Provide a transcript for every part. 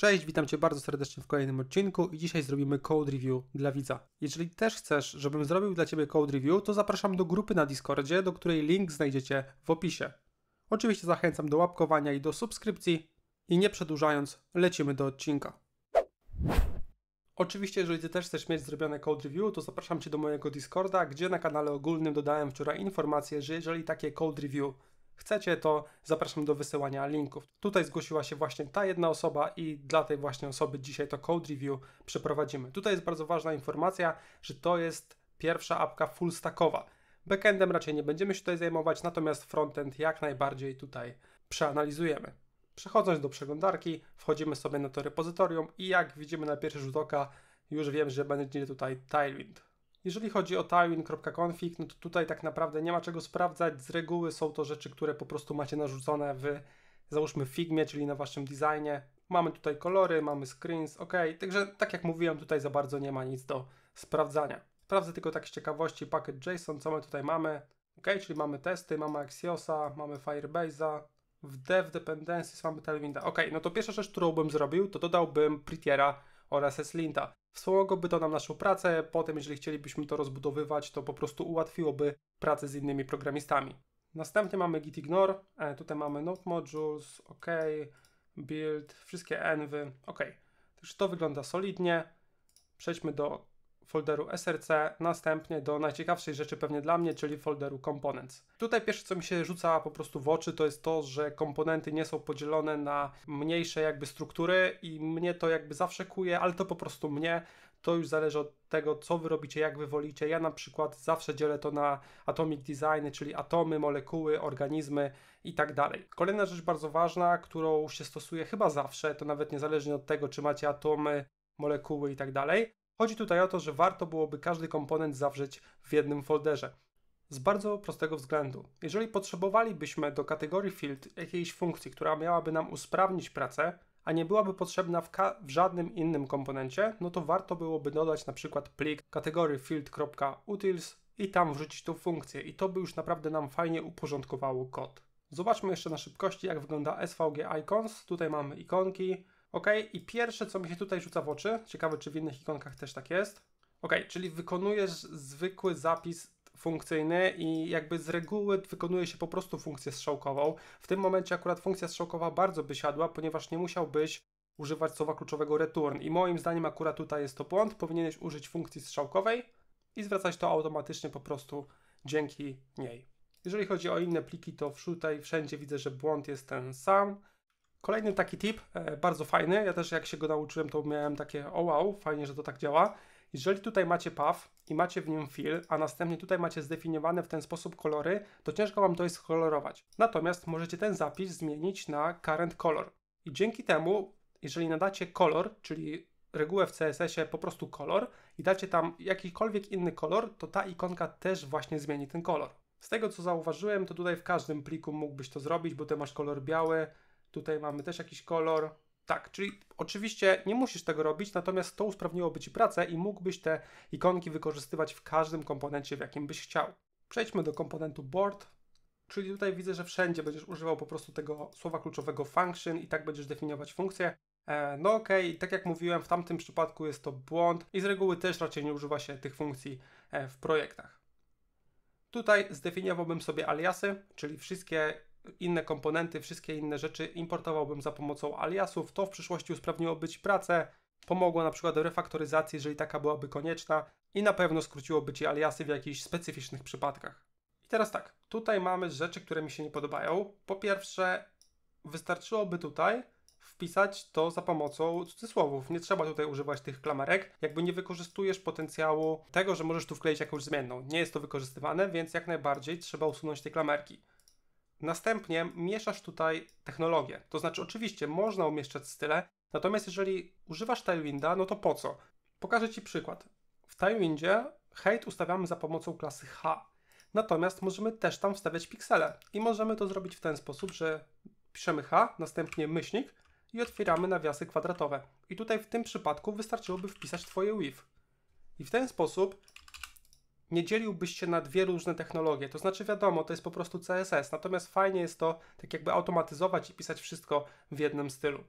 Cześć, witam Cię bardzo serdecznie w kolejnym odcinku i dzisiaj zrobimy code review dla widza. Jeżeli też chcesz, żebym zrobił dla Ciebie code review, to zapraszam do grupy na Discordzie, do której link znajdziecie w opisie. Oczywiście zachęcam do łapkowania i do subskrypcji i nie przedłużając, lecimy do odcinka. Oczywiście, jeżeli Ty też chcesz mieć zrobione code review, to zapraszam Cię do mojego Discorda, gdzie na kanale ogólnym dodałem wczoraj informację, że jeżeli takie code review chcecie, to zapraszam do wysyłania linków. Tutaj zgłosiła się właśnie ta jedna osoba i dla tej właśnie osoby dzisiaj to code review przeprowadzimy. Tutaj jest bardzo ważna informacja, że to jest pierwsza apka full stackowa. Backendem raczej nie będziemy się tutaj zajmować, natomiast frontend jak najbardziej tutaj przeanalizujemy. Przechodząc do przeglądarki, wchodzimy sobie na to repozytorium i jak widzimy na pierwszy rzut oka, już wiem, że będzie tutaj Tailwind. Jeżeli chodzi o tailwind.config, no to tutaj tak naprawdę nie ma czego sprawdzać. Z reguły są to rzeczy, które po prostu macie narzucone w, załóżmy, Figmie, czyli na waszym designie. Mamy tutaj kolory, mamy screens, ok. Także tak jak mówiłem, tutaj za bardzo nie ma nic do sprawdzania. Sprawdzę tylko tak z ciekawości packet JSON, co my tutaj mamy. Ok, czyli mamy testy, mamy Axiosa, mamy Firebase'a, w dev dependencies mamy Tailwinda. Ok, no to pierwsza rzecz, którą bym zrobił, to dodałbym Prettiera oraz Slinta. Wspomogłoby to nam naszą pracę, potem jeżeli chcielibyśmy to rozbudowywać, to po prostu ułatwiłoby pracę z innymi programistami. Następnie mamy git ignore, e, tutaj mamy node modules, ok, build, wszystkie envy, ok. Także to wygląda solidnie. Przejdźmy do folderu src, następnie do najciekawszej rzeczy pewnie dla mnie, czyli folderu components. Tutaj pierwsze co mi się rzuca po prostu w oczy to jest to, że komponenty nie są podzielone na mniejsze jakby struktury i mnie to jakby zawsze kuje, ale to po prostu mnie. To już zależy od tego, co wy robicie, jak wy wolicie. Ja na przykład zawsze dzielę to na atomic designy, czyli atomy, molekuły, organizmy i tak dalej. Kolejna rzecz bardzo ważna, którą się stosuje chyba zawsze, to nawet niezależnie od tego, czy macie atomy, molekuły i tak dalej, Chodzi tutaj o to, że warto byłoby każdy komponent zawrzeć w jednym folderze. Z bardzo prostego względu. Jeżeli potrzebowalibyśmy do kategorii field jakiejś funkcji, która miałaby nam usprawnić pracę, a nie byłaby potrzebna w, w, żadnym innym komponencie, no to warto byłoby dodać na przykład plik kategorii field.utils i tam wrzucić tą funkcję i to by już naprawdę nam fajnie uporządkowało kod. Zobaczmy jeszcze na szybkości jak wygląda SVG Icons. Tutaj mamy ikonki, Ok, i pierwsze, co mi się tutaj rzuca w oczy, ciekawe, czy w innych ikonkach też tak jest. Ok, czyli wykonujesz zwykły zapis funkcyjny i jakby z reguły wykonuje się po prostu funkcję strzałkową. W tym momencie akurat funkcja strzałkowa bardzo by siadła, ponieważ nie musiałbyś używać słowa kluczowego return i moim zdaniem akurat tutaj jest to błąd, powinieneś użyć funkcji strzałkowej i zwracać to automatycznie po prostu dzięki niej. Jeżeli chodzi o inne pliki, to tutaj wszędzie widzę, że błąd jest ten sam. Kolejny taki tip, e, bardzo fajny, ja też jak się go nauczyłem, to miałem takie, o wow, fajnie, że to tak działa. Jeżeli tutaj macie path i macie w nim fill, a następnie tutaj macie zdefiniowane w ten sposób kolory, to ciężko Wam to jest kolorować. Natomiast możecie ten zapis zmienić na current color. I dzięki temu, jeżeli nadacie kolor, czyli regułę w CSS-ie po prostu kolor i dacie tam jakikolwiek inny kolor, to ta ikonka też właśnie zmieni ten kolor. Z tego co zauważyłem, to tutaj w każdym pliku mógłbyś to zrobić, bo ty masz kolor biały, Tutaj mamy też jakiś kolor. Tak, czyli oczywiście nie musisz tego robić, natomiast to usprawniłoby Ci pracę i mógłbyś te ikonki wykorzystywać w każdym komponencie, w jakim byś chciał. Przejdźmy do komponentu board, czyli tutaj widzę, że wszędzie będziesz używał po prostu tego słowa kluczowego function i tak będziesz definiować funkcję. E, no okay. tak jak mówiłem, w tamtym przypadku jest to błąd i z reguły też raczej nie używa się tych funkcji e, w projektach. Tutaj zdefiniowałbym sobie aliasy, czyli wszystkie inne komponenty, wszystkie inne rzeczy importowałbym za pomocą aliasów. To w przyszłości usprawniłoby Ci pracę, pomogło na przykład do refaktoryzacji, jeżeli taka byłaby konieczna i na pewno skróciłoby Ci aliasy w jakichś specyficznych przypadkach. I teraz tak, tutaj mamy rzeczy, które mi się nie podobają. Po pierwsze, wystarczyłoby tutaj wpisać to za pomocą cudzysłowów. Nie trzeba tutaj używać tych klamerek. Jakby nie wykorzystujesz potencjału tego, że możesz tu wkleić jakąś zmienną. Nie jest to wykorzystywane, więc jak najbardziej trzeba usunąć te klamerki. Następnie mieszasz tutaj technologię. To znaczy, oczywiście można umieszczać style, natomiast jeżeli używasz Tailwinda, no to po co? Pokażę Ci przykład. W Tailwindzie height ustawiamy za pomocą klasy H. Natomiast możemy też tam wstawiać piksele. I możemy to zrobić w ten sposób, że piszemy H, następnie myślnik i otwieramy nawiasy kwadratowe. I tutaj w tym przypadku wystarczyłoby wpisać Twoje width. I w ten sposób nie dzieliłbyś się na dwie różne technologie. To znaczy, wiadomo, to jest po prostu CSS, natomiast fajnie jest to tak jakby automatyzować i pisać wszystko w jednym stylu.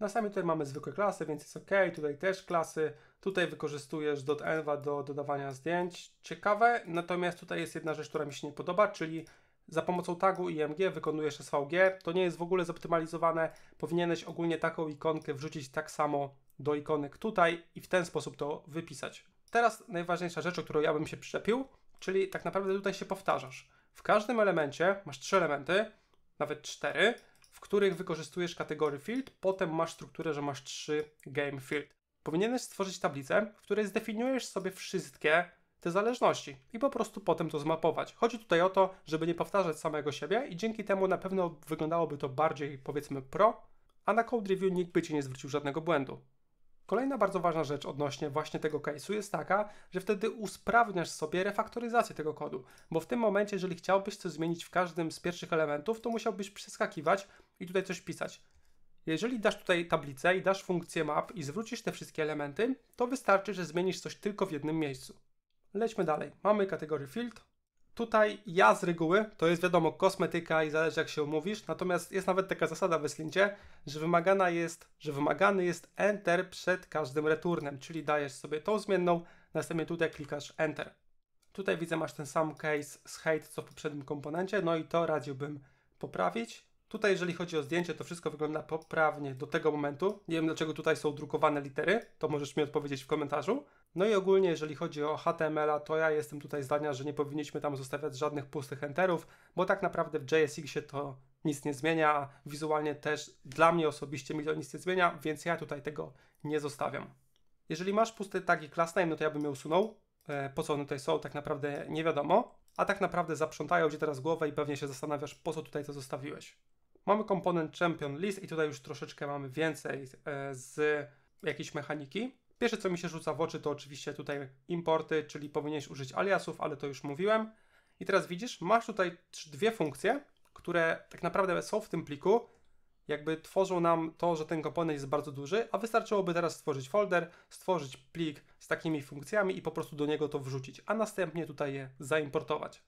Następnie tutaj mamy zwykłe klasy, więc jest OK, tutaj też klasy. Tutaj wykorzystujesz .enva do dodawania zdjęć. Ciekawe, natomiast tutaj jest jedna rzecz, która mi się nie podoba, czyli za pomocą tagu img wykonujesz SVG. To nie jest w ogóle zoptymalizowane. Powinieneś ogólnie taką ikonkę wrzucić tak samo do ikonek tutaj i w ten sposób to wypisać. Teraz najważniejsza rzecz, o którą ja bym się przyczepił, czyli tak naprawdę tutaj się powtarzasz. W każdym elemencie masz trzy elementy, nawet cztery, w których wykorzystujesz kategorię field, potem masz strukturę, że masz trzy game field. Powinieneś stworzyć tablicę, w której zdefiniujesz sobie wszystkie te zależności i po prostu potem to zmapować. Chodzi tutaj o to, żeby nie powtarzać samego siebie i dzięki temu na pewno wyglądałoby to bardziej powiedzmy pro, a na code review nikt by ci nie zwrócił żadnego błędu. Kolejna bardzo ważna rzecz odnośnie właśnie tego case'u jest taka, że wtedy usprawniasz sobie refaktoryzację tego kodu, bo w tym momencie, jeżeli chciałbyś coś zmienić w każdym z pierwszych elementów, to musiałbyś przeskakiwać i tutaj coś pisać. Jeżeli dasz tutaj tablicę i dasz funkcję map i zwrócisz te wszystkie elementy, to wystarczy, że zmienisz coś tylko w jednym miejscu. Lećmy dalej. Mamy kategorię field. Tutaj ja z reguły, to jest wiadomo kosmetyka i zależy jak się umówisz, natomiast jest nawet taka zasada w Slincie, że wymagana jest, że wymagany jest enter przed każdym returnem, czyli dajesz sobie tą zmienną, następnie tutaj klikasz enter. Tutaj widzę masz ten sam case z hate co w poprzednim komponencie, no i to radziłbym poprawić. Tutaj, jeżeli chodzi o zdjęcie, to wszystko wygląda poprawnie do tego momentu. Nie wiem, dlaczego tutaj są drukowane litery, to możesz mi odpowiedzieć w komentarzu. No i ogólnie, jeżeli chodzi o HTML-a, to ja jestem tutaj zdania, że nie powinniśmy tam zostawiać żadnych pustych enterów, bo tak naprawdę w JSX-ie to nic nie zmienia, a wizualnie też dla mnie osobiście mi to nic nie zmienia, więc ja tutaj tego nie zostawiam. Jeżeli masz pusty tagi class name, no to ja bym je usunął. E, po co one tutaj są, tak naprawdę nie wiadomo, a tak naprawdę zaprzątają Ci teraz głowę i pewnie się zastanawiasz, po co tutaj to zostawiłeś. Mamy komponent champion list i tutaj już troszeczkę mamy więcej e, z jakiejś mechaniki. Pierwsze, co mi się rzuca w oczy, to oczywiście tutaj importy, czyli powinieneś użyć aliasów, ale to już mówiłem. I teraz widzisz, masz tutaj dwie funkcje, które tak naprawdę są w tym pliku, jakby tworzą nam to, że ten komponent jest bardzo duży, a wystarczyłoby teraz stworzyć folder, stworzyć plik z takimi funkcjami i po prostu do niego to wrzucić, a następnie tutaj je zaimportować.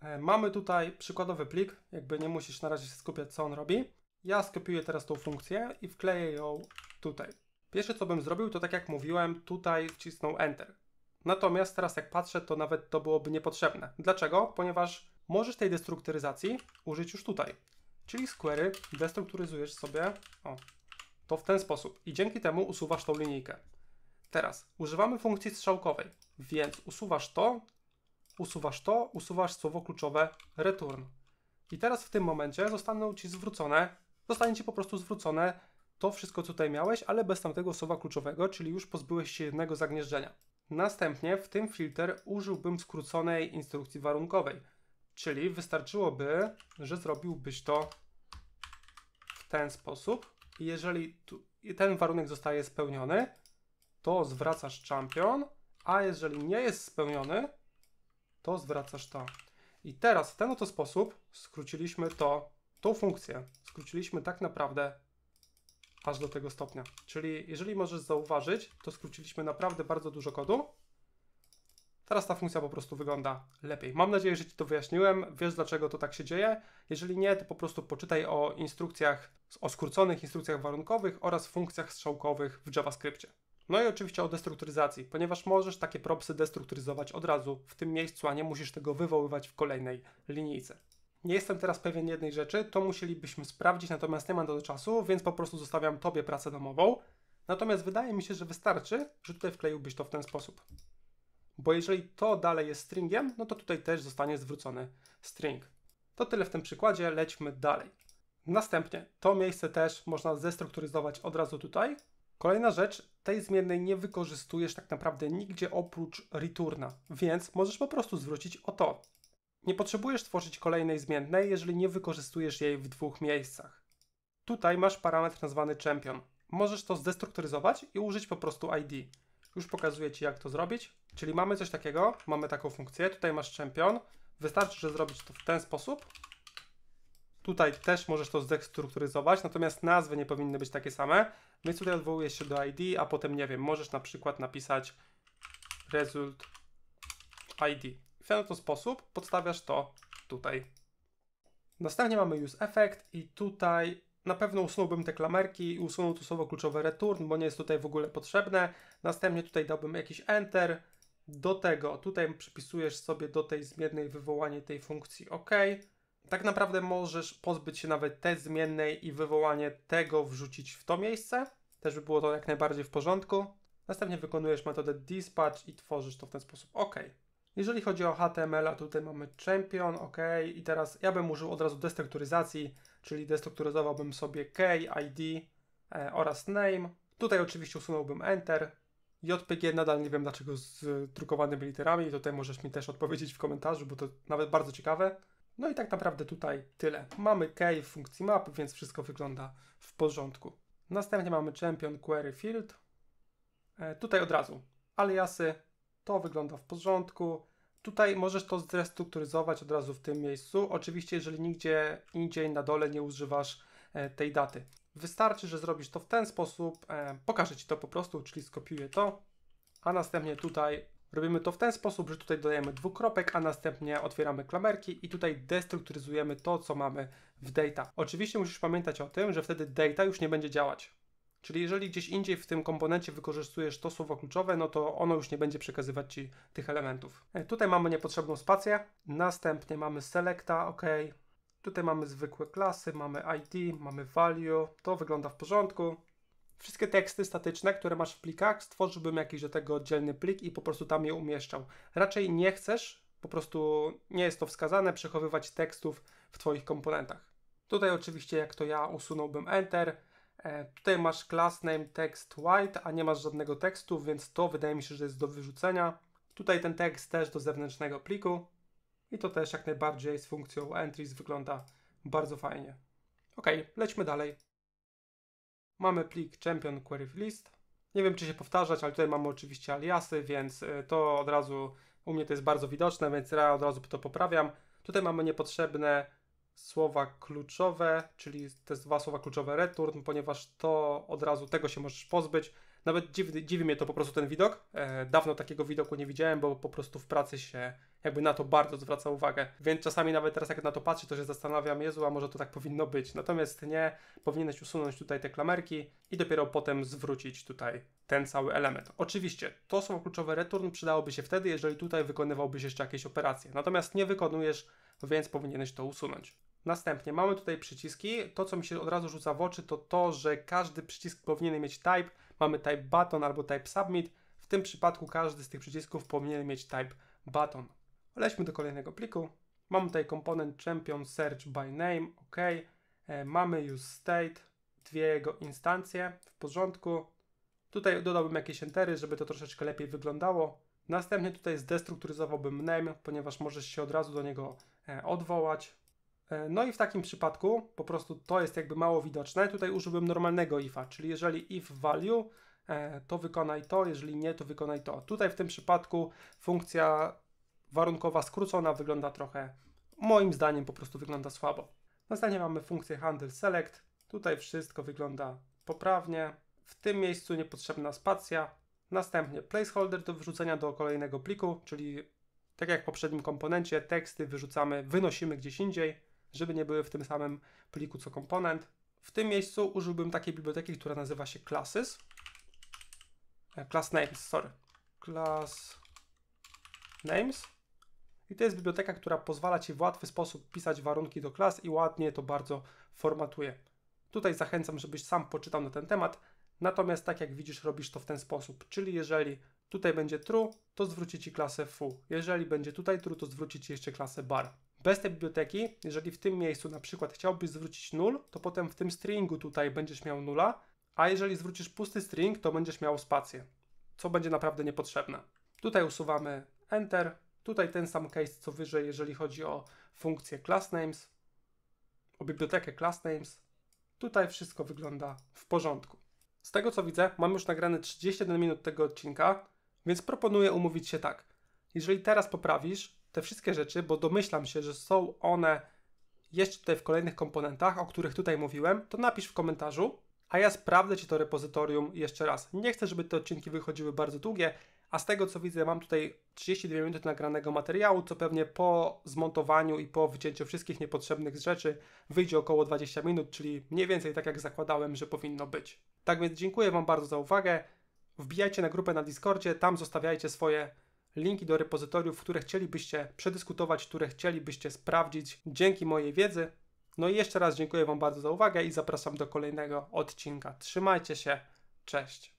E, mamy tutaj przykładowy plik, jakby nie musisz na razie się skupiać, co on robi. Ja skopiuję teraz tą funkcję i wkleję ją tutaj. Pierwsze, co bym zrobił, to tak jak mówiłem, tutaj wcisnął Enter. Natomiast teraz jak patrzę, to nawet to byłoby niepotrzebne. Dlaczego? Ponieważ możesz tej destrukturyzacji użyć już tutaj. Czyli z query destrukturyzujesz sobie o, to w ten sposób i dzięki temu usuwasz tą linijkę. Teraz używamy funkcji strzałkowej, więc usuwasz to, usuwasz to, usuwasz słowo kluczowe return. I teraz w tym momencie zostaną Ci zwrócone, zostanie Ci po prostu zwrócone to wszystko, tutaj miałeś, ale bez tamtego słowa kluczowego, czyli już pozbyłeś się jednego zagnieżdżenia. Następnie w tym filter użyłbym skróconej instrukcji warunkowej, czyli wystarczyłoby, że zrobiłbyś to w ten sposób. Jeżeli tu, ten warunek zostaje spełniony, to zwracasz champion, a jeżeli nie jest spełniony, to zwracasz to. I teraz w ten oto sposób skróciliśmy to, tą funkcję. Skróciliśmy tak naprawdę aż do tego stopnia. Czyli jeżeli możesz zauważyć, to skróciliśmy naprawdę bardzo dużo kodu. Teraz ta funkcja po prostu wygląda lepiej. Mam nadzieję, że Ci to wyjaśniłem. Wiesz, dlaczego to tak się dzieje. Jeżeli nie, to po prostu poczytaj o instrukcjach, o skróconych instrukcjach warunkowych oraz funkcjach strzałkowych w JavaScriptie. No i oczywiście o destrukturyzacji, ponieważ możesz takie propsy destrukturyzować od razu w tym miejscu, a nie musisz tego wywoływać w kolejnej linijce. Nie jestem teraz pewien jednej rzeczy, to musielibyśmy sprawdzić, natomiast nie mam do czasu, więc po prostu zostawiam Tobie pracę domową. Natomiast wydaje mi się, że wystarczy, że tutaj wkleiłbyś to w ten sposób. Bo jeżeli to dalej jest stringiem, no to tutaj też zostanie zwrócony string. To tyle w tym przykładzie, lećmy dalej. Następnie to miejsce też można zestrukturyzować od razu tutaj. Kolejna rzecz, tej zmiennej nie wykorzystujesz tak naprawdę nigdzie oprócz returna, więc możesz po prostu zwrócić o to. Nie potrzebujesz tworzyć kolejnej zmiennej, jeżeli nie wykorzystujesz jej w dwóch miejscach. Tutaj masz parametr nazwany champion. Możesz to zdestrukturyzować i użyć po prostu ID. Już pokazuję Ci, jak to zrobić. Czyli mamy coś takiego, mamy taką funkcję, tutaj masz champion. Wystarczy, że zrobić to w ten sposób. Tutaj też możesz to zdestrukturyzować, natomiast nazwy nie powinny być takie same, więc tutaj odwołujesz się do ID, a potem, nie wiem, możesz na przykład napisać result ID ten oto sposób podstawiasz to tutaj. Następnie mamy use effect i tutaj Na pewno usunąłbym te klamerki i usunął tu słowo kluczowe return, bo nie jest tutaj w ogóle potrzebne. Następnie tutaj dałbym jakiś enter. Do tego tutaj przypisujesz sobie do tej zmiennej wywołanie tej funkcji OK. Tak naprawdę możesz pozbyć się nawet tej zmiennej i wywołanie tego wrzucić w to miejsce. Też by było to jak najbardziej w porządku. Następnie wykonujesz metodę dispatch i tworzysz to w ten sposób OK. Jeżeli chodzi o HTML, a tutaj mamy champion, OK. I teraz ja bym użył od razu destrukturyzacji, czyli destrukturyzowałbym sobie key, id e, oraz name. Tutaj oczywiście usunąłbym enter. JPG nadal nie wiem dlaczego z drukowanymi literami. Tutaj możesz mi też odpowiedzieć w komentarzu, bo to nawet bardzo ciekawe. No i tak naprawdę tutaj tyle. Mamy key w funkcji map, więc wszystko wygląda w porządku. Następnie mamy champion query field. E, tutaj od razu aliasy. To wygląda w porządku. Tutaj możesz to zrestrukturyzować od razu w tym miejscu. Oczywiście, jeżeli nigdzie indziej na dole nie używasz e, tej daty. Wystarczy, że zrobisz to w ten sposób. E, pokażę Ci to po prostu, czyli skopiuję to, a następnie tutaj robimy to w ten sposób, że tutaj dodajemy dwukropek, a następnie otwieramy klamerki i tutaj destrukturyzujemy to, co mamy w data. Oczywiście musisz pamiętać o tym, że wtedy data już nie będzie działać. Czyli jeżeli gdzieś indziej w tym komponencie wykorzystujesz to słowo kluczowe, no to ono już nie będzie przekazywać Ci tych elementów. E, tutaj mamy niepotrzebną spację, następnie mamy selecta, ok. Tutaj mamy zwykłe klasy, mamy ID, mamy value, to wygląda w porządku. Wszystkie teksty statyczne, które masz w plikach, stworzyłbym jakiś do tego oddzielny plik i po prostu tam je umieszczał. Raczej nie chcesz, po prostu nie jest to wskazane, przechowywać tekstów w Twoich komponentach. Tutaj oczywiście jak to ja usunąłbym Enter, tutaj masz class name text white, a nie masz żadnego tekstu, więc to wydaje mi się, że jest do wyrzucenia. Tutaj ten tekst też do zewnętrznego pliku i to też jak najbardziej z funkcją entries wygląda bardzo fajnie. Ok, lećmy dalej. Mamy plik champion query list. Nie wiem, czy się powtarzać, ale tutaj mamy oczywiście aliasy, więc e, to od razu u mnie to jest bardzo widoczne, więc ja od razu to poprawiam. Tutaj mamy niepotrzebne słowa kluczowe, czyli te dwa słowa kluczowe return, ponieważ to od razu tego się możesz pozbyć. Nawet dziwi, dziwi mnie to po prostu ten widok. E, dawno takiego widoku nie widziałem, bo po prostu w pracy się jakby na to bardzo zwraca uwagę. Więc czasami nawet teraz jak na to patrzę, to się zastanawiam, Jezu, a może to tak powinno być. Natomiast nie, powinieneś usunąć tutaj te klamerki i dopiero potem zwrócić tutaj ten cały element. Oczywiście, to słowo kluczowe return przydałoby się wtedy, jeżeli tutaj wykonywałbyś jeszcze jakieś operacje. Natomiast nie wykonujesz, więc powinieneś to usunąć. Następnie mamy tutaj przyciski. To, co mi się od razu rzuca w oczy, to to, że każdy przycisk powinien mieć type. Mamy type button albo type submit. W tym przypadku każdy z tych przycisków powinien mieć type button. Lećmy do kolejnego pliku. Mamy tutaj komponent champion search by name, ok. E, mamy use state, dwie jego instancje, w porządku. Tutaj dodałbym jakieś entery, żeby to troszeczkę lepiej wyglądało. Następnie tutaj zdestrukturyzowałbym name, ponieważ możesz się od razu do niego e, odwołać. E, no i w takim przypadku po prostu to jest jakby mało widoczne. Tutaj użyłbym normalnego ifa, czyli jeżeli if value, e, to wykonaj to, jeżeli nie, to wykonaj to. Tutaj w tym przypadku funkcja warunkowa skrócona wygląda trochę, moim zdaniem po prostu wygląda słabo. Następnie mamy funkcję handle select. Tutaj wszystko wygląda poprawnie. W tym miejscu niepotrzebna spacja. Następnie placeholder do wyrzucenia do kolejnego pliku, czyli tak jak w poprzednim komponencie, teksty wyrzucamy, wynosimy gdzieś indziej żeby nie były w tym samym pliku co komponent. W tym miejscu użyłbym takiej biblioteki, która nazywa się classes. E, class names, sorry. Class names. I to jest biblioteka, która pozwala Ci w łatwy sposób pisać warunki do klas i ładnie to bardzo formatuje. Tutaj zachęcam, żebyś sam poczytał na ten temat. Natomiast tak jak widzisz, robisz to w ten sposób. Czyli jeżeli tutaj będzie true, to zwróci Ci klasę foo. Jeżeli będzie tutaj true, to zwróci Ci jeszcze klasę bar. Bez tej biblioteki, jeżeli w tym miejscu na przykład chciałbyś zwrócić 0, to potem w tym stringu tutaj będziesz miał nula, a jeżeli zwrócisz pusty string, to będziesz miał spację, co będzie naprawdę niepotrzebne. Tutaj usuwamy Enter, tutaj ten sam case co wyżej, jeżeli chodzi o funkcję class names, o bibliotekę class names. Tutaj wszystko wygląda w porządku. Z tego co widzę, mam już nagrane 31 minut tego odcinka, więc proponuję umówić się tak. Jeżeli teraz poprawisz, te wszystkie rzeczy, bo domyślam się, że są one jeszcze tutaj w kolejnych komponentach, o których tutaj mówiłem, to napisz w komentarzu, a ja sprawdzę Ci to repozytorium jeszcze raz. Nie chcę, żeby te odcinki wychodziły bardzo długie, a z tego co widzę, mam tutaj 32 minuty nagranego materiału, co pewnie po zmontowaniu i po wycięciu wszystkich niepotrzebnych rzeczy wyjdzie około 20 minut, czyli mniej więcej tak jak zakładałem, że powinno być. Tak więc dziękuję Wam bardzo za uwagę. Wbijajcie na grupę na Discordzie, tam zostawiajcie swoje linki do repozytoriów, które chcielibyście przedyskutować, które chcielibyście sprawdzić dzięki mojej wiedzy. No i jeszcze raz dziękuję Wam bardzo za uwagę i zapraszam do kolejnego odcinka. Trzymajcie się, cześć.